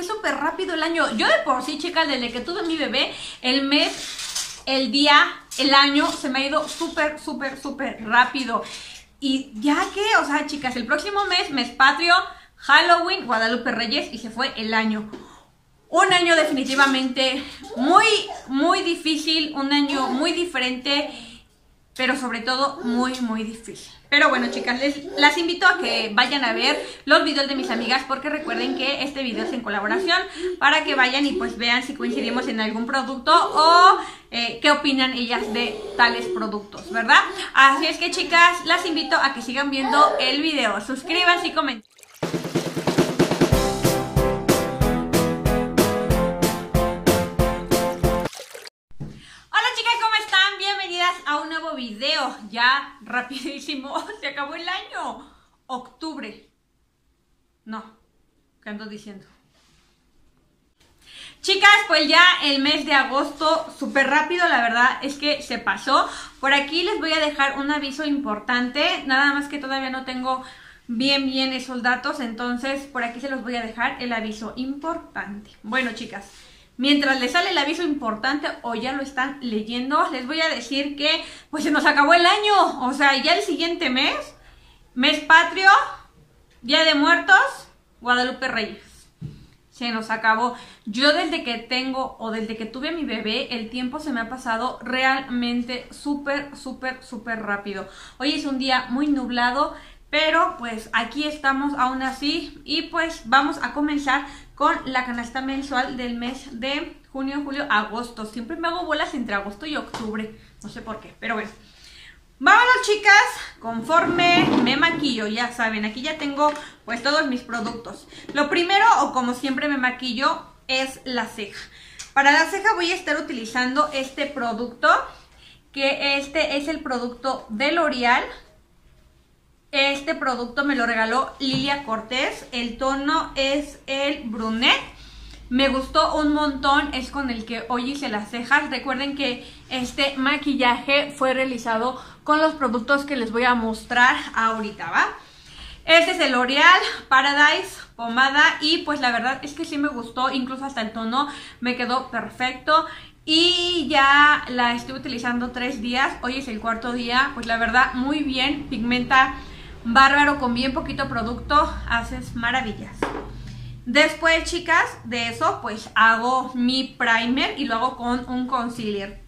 fue súper rápido el año. Yo de por sí, chicas, desde que tuve mi bebé, el mes, el día, el año se me ha ido súper, súper, súper rápido. Y ya que, o sea, chicas, el próximo mes, mes patrio, Halloween, Guadalupe Reyes y se fue el año. Un año definitivamente muy, muy difícil, un año muy diferente, pero sobre todo muy, muy difícil. Pero bueno, chicas, les, las invito a que vayan a ver los videos de mis amigas porque recuerden que este video es en colaboración para que vayan y pues vean si coincidimos en algún producto o eh, qué opinan ellas de tales productos, ¿verdad? Así es que chicas, las invito a que sigan viendo el video. Suscríbanse y comenten. A un nuevo video. Ya rapidísimo, se acabó el año. Octubre. No, ¿qué ando diciendo? Chicas, pues ya el mes de agosto, súper rápido, la verdad es que se pasó. Por aquí les voy a dejar un aviso importante, nada más que todavía no tengo bien bien esos datos, entonces por aquí se los voy a dejar el aviso importante. Bueno, chicas, mientras les sale el aviso importante o ya lo están leyendo, les voy a decir que pues se nos acabó el año, o sea, ya el siguiente mes, mes patrio, Día de Muertos, Guadalupe Reyes. Se nos acabó. Yo desde que tengo o desde que tuve mi bebé, el tiempo se me ha pasado realmente súper, súper, súper rápido. Hoy es un día muy nublado, pero pues aquí estamos aún así y pues vamos a comenzar con la canasta mensual del mes de junio, julio, agosto. Siempre me hago bolas entre agosto y octubre. No sé por qué, pero bueno. Vámonos chicas, conforme me maquillo, ya saben, aquí ya tengo pues todos mis productos. Lo primero, o como siempre me maquillo, es la ceja. Para la ceja voy a estar utilizando este producto, que este es el producto de L'Oreal. Este producto me lo regaló Lilia Cortés, el tono es el brunet. Me gustó un montón, es con el que hoy hice las cejas. Recuerden que este maquillaje fue realizado con los productos que les voy a mostrar ahorita, ¿va? Este es el L'Oreal Paradise pomada y pues la verdad es que sí me gustó, incluso hasta el tono me quedó perfecto. Y ya la estuve utilizando tres días, hoy es el cuarto día, pues la verdad muy bien, pigmenta bárbaro con bien poquito producto, haces maravillas. Después, chicas, de eso, pues hago mi primer y lo hago con un concealer.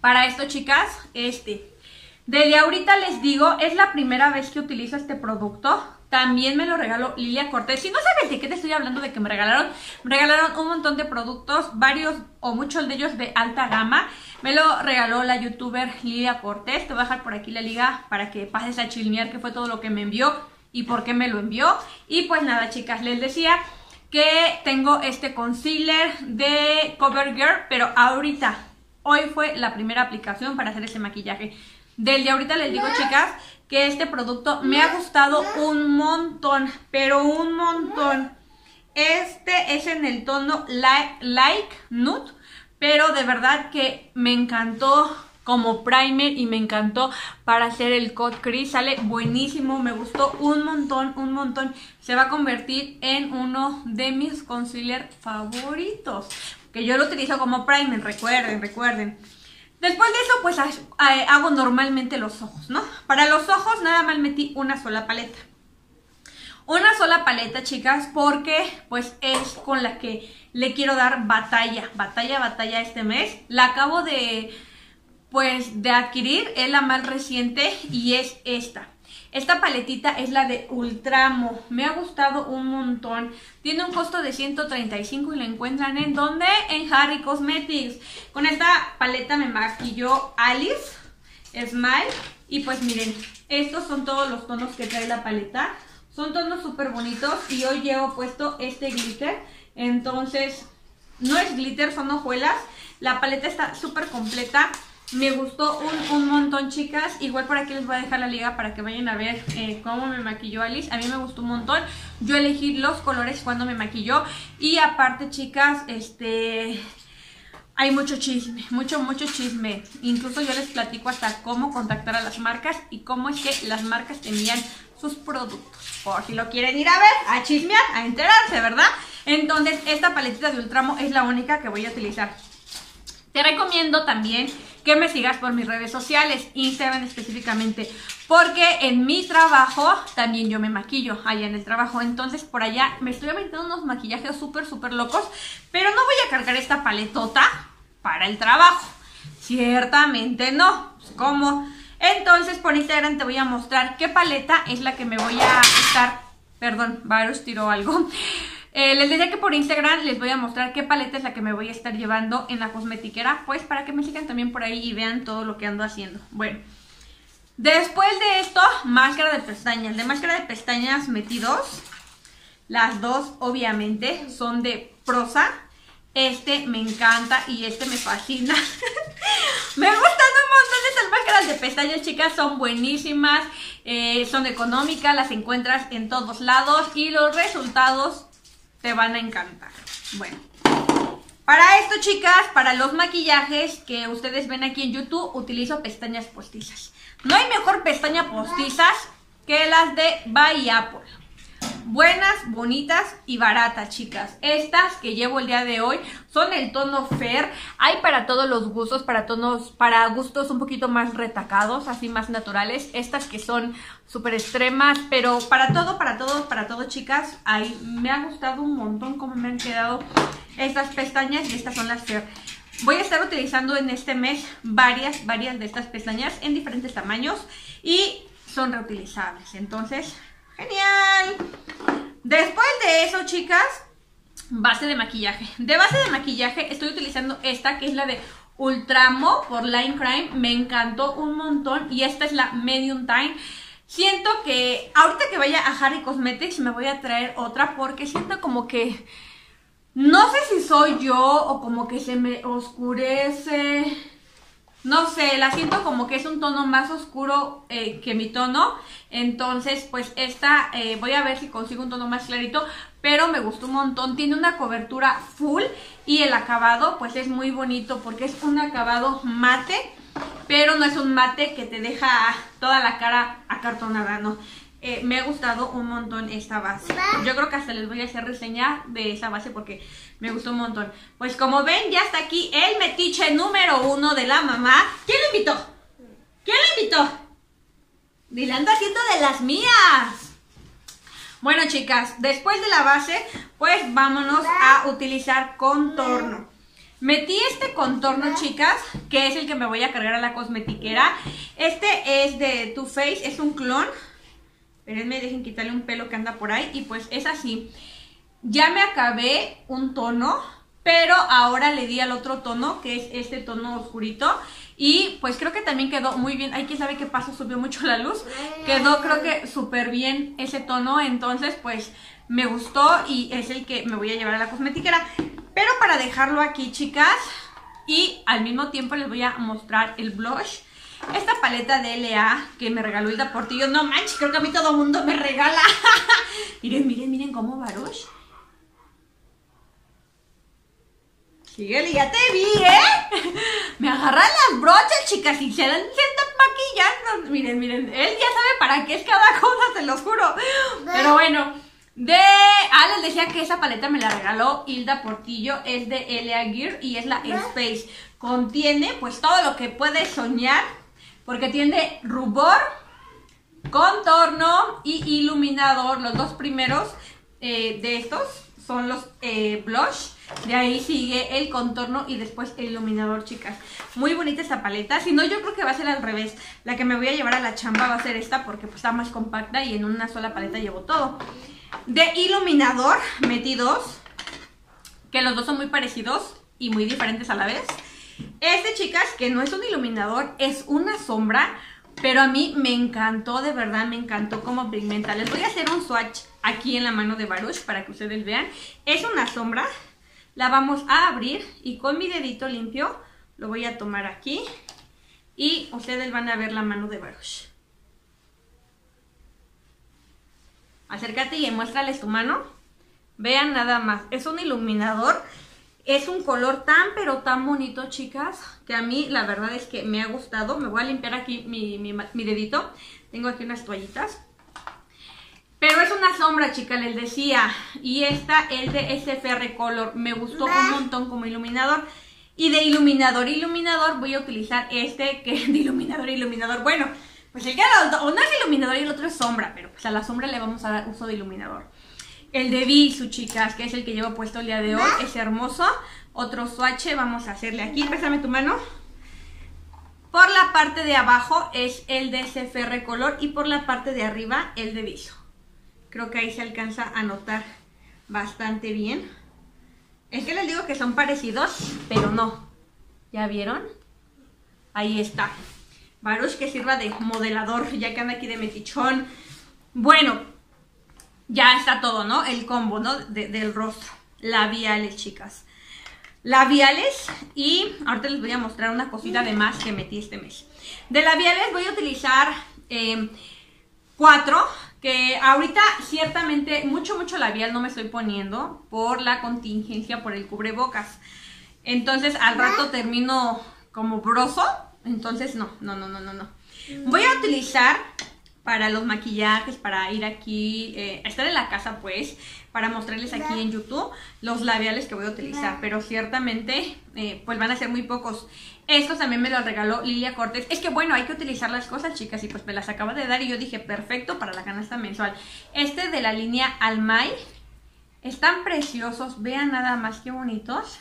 Para esto, chicas, este. Desde ahorita les digo, es la primera vez que utilizo este producto. También me lo regaló Lilia Cortés. Si no sabes de qué te estoy hablando, de que me regalaron, me regalaron un montón de productos, varios o muchos de ellos de alta gama. Me lo regaló la youtuber Lilia Cortés. Te voy a dejar por aquí la liga para que pases a chismear qué fue todo lo que me envió y por qué me lo envió. Y pues nada, chicas, les decía que tengo este concealer de CoverGirl, pero ahorita, hoy fue la primera aplicación para hacer ese maquillaje. Desde ahorita les digo, chicas, que este producto me ha gustado un montón, pero un montón. Este es en el tono Like, like Nude, pero de verdad que me encantó como primer y me encantó para hacer el cut crease. Sale buenísimo, me gustó un montón, un montón. Se va a convertir en uno de mis concealer favoritos. Que yo lo utilizo como primer, recuerden, recuerden. Después de eso, pues hago normalmente los ojos, ¿no? Para los ojos nada más metí una sola paleta. Una sola paleta, chicas, porque pues es con la que le quiero dar batalla, batalla, batalla este mes. La acabo de, pues, de adquirir, es la más reciente y es esta. Esta paletita es la de Ultramo. Me ha gustado un montón. Tiene un costo de 135 y la encuentran en donde? En Harry Cosmetics. Con esta paleta me maquilló Alice Smile. Y pues miren, estos son todos los tonos que trae la paleta. Son tonos súper bonitos y hoy llevo puesto este glitter. Entonces, no es glitter, son hojuelas. La paleta está súper completa. Me gustó un, un, montón, chicas. Igual por aquí les voy a dejar la liga para que vayan a ver eh, cómo me maquilló Alice. A mí me gustó un montón. Yo elegí los colores cuando me maquilló. Y aparte, chicas, este... Hay mucho chisme, mucho, mucho chisme. Incluso yo les platico hasta cómo contactar a las marcas y cómo es que las marcas tenían sus productos. Por si lo quieren ir a ver, a chismear, a enterarse, ¿verdad? Entonces, esta paletita de Ultramo es la única que voy a utilizar. Te recomiendo también que me sigas por mis redes sociales, Instagram específicamente, porque en mi trabajo también yo me maquillo allá en el trabajo. Entonces por allá me estoy aventando unos maquillajes súper, súper locos, pero no voy a cargar esta paletota para el trabajo. Ciertamente no. ¿Cómo? Entonces por Instagram te voy a mostrar qué paleta es la que me voy a estar... Perdón, Varus tiró algo. Eh, les decía que por Instagram les voy a mostrar qué paleta es la que me voy a estar llevando en la cosmetiquera, pues para que me sigan también por ahí y vean todo lo que ando haciendo. Bueno, después de esto, máscara de pestañas. De máscara de pestañas metidos, las dos obviamente son de prosa. Este me encanta y este me fascina. me gustan un montón estas máscaras de pestañas, chicas. Son buenísimas, eh, son económicas, las encuentras en todos lados y los resultados te van a encantar. Bueno, para esto, chicas, para los maquillajes que ustedes ven aquí en YouTube, utilizo pestañas postizas. No hay mejor pestaña postizas que las de By Apple. Buenas, bonitas y baratas, chicas. Estas que llevo el día de hoy son el tono Fair. Hay para todos los gustos, para tonos, para gustos un poquito más retacados, así más naturales. Estas que son súper extremas, pero para todo, para todo, para todo, chicas. Ahí me ha gustado un montón cómo me han quedado estas pestañas y estas son las Fair. Voy a estar utilizando en este mes varias, varias de estas pestañas en diferentes tamaños y son reutilizables. Entonces, Genial. Después de eso, chicas, base de maquillaje. De base de maquillaje estoy utilizando esta que es la de Ultramo por Line Crime. Me encantó un montón y esta es la Medium Time. Siento que ahorita que vaya a Harry Cosmetics me voy a traer otra porque siento como que... No sé si soy yo o como que se me oscurece no sé, la siento como que es un tono más oscuro eh, que mi tono. Entonces, pues esta, eh, voy a ver si consigo un tono más clarito. Pero me gustó un montón. Tiene una cobertura full y el acabado pues es muy bonito porque es un acabado mate. Pero no es un mate que te deja toda la cara acartonada, no. Eh, me ha gustado un montón esta base. Yo creo que hasta les voy a hacer reseña de esa base porque me gustó un montón. Pues como ven, ya está aquí el metiche número uno de la mamá. ¿Quién lo invitó? ¿Quién lo invitó? Dile, anda haciendo de las mías. Bueno, chicas, después de la base, pues vámonos a utilizar contorno. Metí este contorno, chicas, que es el que me voy a cargar a la cosmetiquera. Este es de Too Faced, es un clon Espérenme, dejen quitarle un pelo que anda por ahí. Y pues es así. Ya me acabé un tono, pero ahora le di al otro tono, que es este tono oscurito. Y pues creo que también quedó muy bien. Ay, quién sabe qué pasó, subió mucho la luz. Quedó creo que súper bien ese tono. Entonces pues me gustó y es el que me voy a llevar a la cosmetiquera. Pero para dejarlo aquí, chicas, y al mismo tiempo les voy a mostrar el blush. Esta paleta de LA que me regaló Hilda Portillo, no manches, creo que a mí todo mundo me regala. miren, miren, miren cómo Baruch. Síguele, ya te vi, ¿eh? Me agarra las brochas, chicas, y se dan maquillando. Miren, miren, él ya sabe para qué es cada cosa, se los juro. Pero bueno, de... Ah, les decía que esa paleta me la regaló Hilda Portillo, es de LA Gear y es la Space. Contiene pues todo lo que puedes soñar porque tiene rubor, contorno y iluminador. Los dos primeros eh, de estos son los eh, blush. De ahí sigue el contorno y después el iluminador, chicas. Muy bonita esta paleta. Si no, yo creo que va a ser al revés. La que me voy a llevar a la chamba va a ser esta porque pues, está más compacta y en una sola paleta llevo todo. De iluminador metí dos, que los dos son muy parecidos y muy diferentes a la vez. Este, chicas, que no es un iluminador, es una sombra, pero a mí me encantó, de verdad, me encantó como pigmenta. Les voy a hacer un swatch aquí en la mano de Baruch para que ustedes vean. Es una sombra, la vamos a abrir y con mi dedito limpio lo voy a tomar aquí y ustedes van a ver la mano de Baruch. Acércate y muéstrales tu mano. Vean nada más, es un iluminador es un color tan pero tan bonito, chicas, que a mí la verdad es que me ha gustado. Me voy a limpiar aquí mi, dedito. Tengo aquí unas toallitas. Pero es una sombra, chica, les decía. Y esta, el de SFR Color. Me gustó un montón como iluminador. Y de iluminador, iluminador, voy a utilizar este que de iluminador, iluminador. Bueno, pues el que uno es iluminador y el otro es sombra, pero pues a la sombra le vamos a dar uso de iluminador. El de Visu, chicas, que es el que llevo puesto el día de hoy, es hermoso. Otro swatch, vamos a hacerle aquí, pésame tu mano. Por la parte de abajo es el de CFR color y por la parte de arriba el de Viso. Creo que ahí se alcanza a notar bastante bien. Es que les digo que son parecidos, pero no. ¿Ya vieron? Ahí está. Baruch que sirva de modelador, ya que anda aquí de metichón. Bueno, ya está todo, ¿no? El combo, ¿no? del rostro. Labiales, chicas labiales y ahorita les voy a mostrar una cosita de más que metí este mes. De labiales voy a utilizar em, cuatro, que ahorita ciertamente mucho, mucho labial no me estoy poniendo por la contingencia, por el cubrebocas. Entonces al rato termino como broso, entonces no, no, no, no, no, no. Voy a utilizar para los maquillajes, para ir aquí, eh, estar en la casa pues, para mostrarles aquí en YouTube los labiales que voy a utilizar, pero ciertamente eh, pues van a ser muy pocos. Estos también me los regaló Lilia Cortés. Es que bueno, hay que utilizar las cosas chicas y pues me las acaba de dar y yo dije perfecto para la canasta mensual. Este de la línea Almay, están preciosos, vean nada más que bonitos.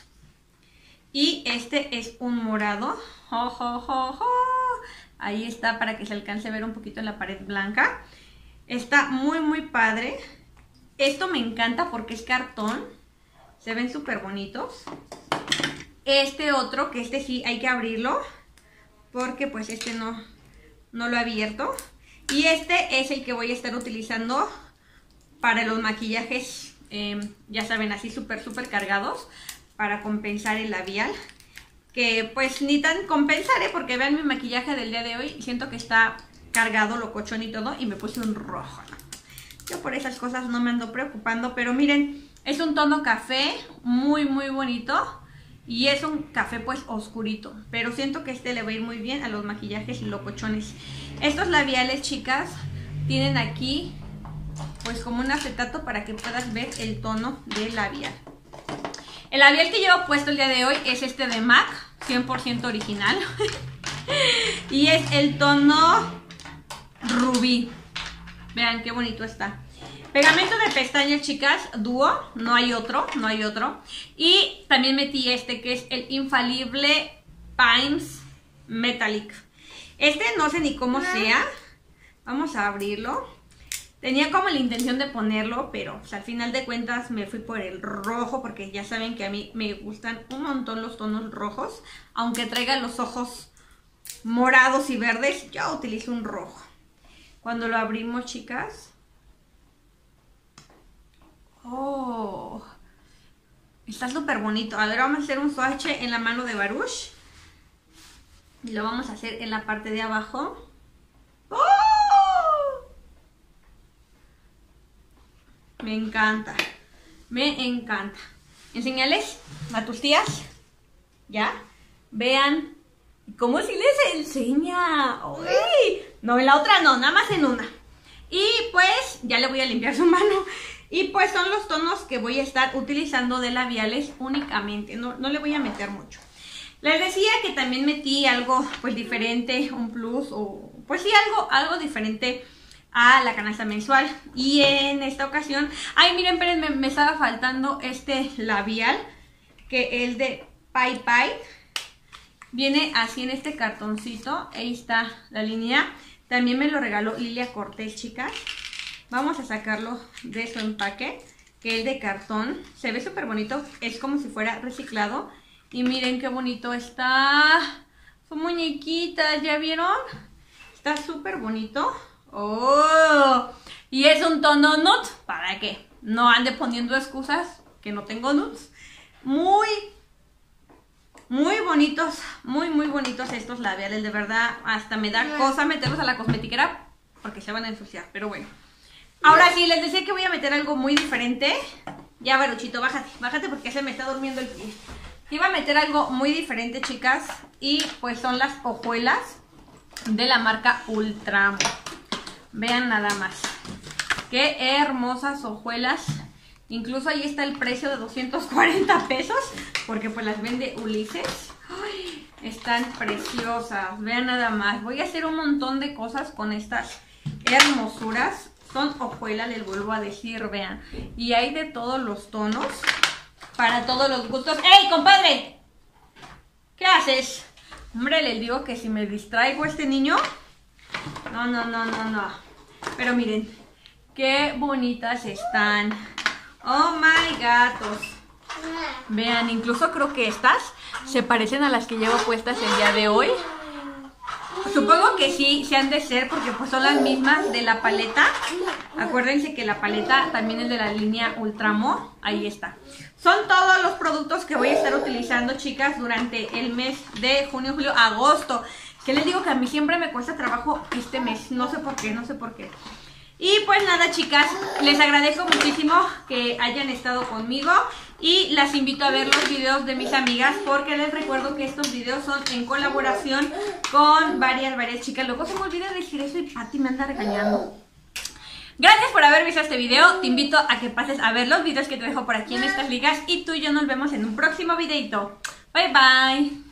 Y este es un morado. Jo, Ahí está para que se alcance a ver un poquito la pared blanca. Está muy, muy padre. Esto me encanta porque es cartón. Se ven súper bonitos. Este otro, que este sí hay que abrirlo. Porque pues este no, no lo he abierto. Y este es el que voy a estar utilizando para los maquillajes, em, ya saben, así súper, súper cargados. Para compensar el labial que pues ni tan compensaré porque vean mi maquillaje del día de hoy, siento que está cargado, locochón y todo, y me puse un rojo. Yo por esas cosas no me ando preocupando, pero miren, es un tono café muy muy bonito y es un café pues oscurito, pero siento que este le va a ir muy bien a los maquillajes y locochones. Estos labiales, chicas, tienen aquí pues como un acetato para que puedas ver el tono del labial. El labial que llevo puesto el día de hoy es este de MAC, 100% original. y es el tono rubí. Vean qué bonito está. Pegamento de pestañas, chicas, dúo, no hay otro, no hay otro. Y también metí este que es el infalible Pines Metallic. Este no sé ni cómo sea. Vamos a abrirlo. Tenía como la intención de ponerlo, pero al final de cuentas me fui por el rojo porque ya saben que a mí me gustan un montón los tonos rojos. Aunque traiga los ojos morados y verdes, yo utilizo un rojo. Cuando lo abrimos, chicas... ¡Oh! Está súper bonito. A ver, vamos a hacer un swatch en la mano de Baruch. Y lo vamos a hacer en la parte de abajo. ¡Oh! Me encanta. Me encanta. Enseñales a tus tías. ¿Ya? Vean cómo si les enseña. ¡Uy! No, en la otra no, nada más en una. Y pues ya le voy a limpiar su mano. Y pues son los tonos que voy a estar utilizando de labiales únicamente. No, no le voy a meter mucho. Les decía que también metí algo pues diferente, un plus o pues sí algo, algo diferente a la canasta mensual. Y en esta ocasión, ay miren, pero me, estaba faltando este labial, que es de Pai Pai. Viene así en este cartoncito, ahí está la línea. También me lo regaló Lilia Cortés, chicas. Vamos a sacarlo de su empaque, que es de cartón. Se ve súper bonito, es como si fuera reciclado. Y miren qué bonito está. Son muñequitas, ¿ya vieron? Está súper bonito. Oh, y es un tono nude, ¿para qué? No ande poniendo excusas que no tengo nudes. Muy, muy bonitos, muy, muy bonitos estos labiales, de verdad. Hasta me da cosa meterlos a la cosmetiquera porque se van a ensuciar, pero bueno. Ahora sí, les decía que voy a meter algo muy diferente. Ya, Baruchito, bájate, bájate porque se me está durmiendo el pie. Iba a meter algo muy diferente, chicas, y pues son las hojuelas de la marca Ultramar. Vean nada más. Qué hermosas hojuelas. Incluso ahí está el precio de 240 pesos, porque pues las vende Ulises. Están preciosas, vean nada más. Voy a hacer un montón de cosas con estas hermosuras. Son hojuelas, les vuelvo a decir, vean. Y hay de todos los tonos, para todos los gustos. ¡Ey, compadre! ¿Qué haces? Hombre, les digo que si me distraigo este niño... No, no, no, no, no. Pero miren, qué bonitas están. Oh my gatos. Vean, incluso creo que estas se parecen a las que llevo puestas el día de hoy. Supongo que sí, se han de ser porque pues son las mismas de la paleta. Acuérdense que la paleta también es de la línea Ultramor. Ahí está. Son todos los productos que voy a estar utilizando, chicas, durante el mes de junio, julio, agosto. Que les digo que a mí siempre me cuesta trabajo este mes. No sé por qué, no sé por qué. Y pues nada, chicas, les agradezco muchísimo que hayan estado conmigo y las invito a ver los videos de mis amigas porque les recuerdo que estos videos son en colaboración con varias, varias chicas. Luego se me olvida decir eso y Patti me anda regañando. Gracias por haber visto este video, te invito a que pases a ver los videos que te dejo por aquí en estas ligas y tú y yo nos vemos en un próximo videito. Bye bye.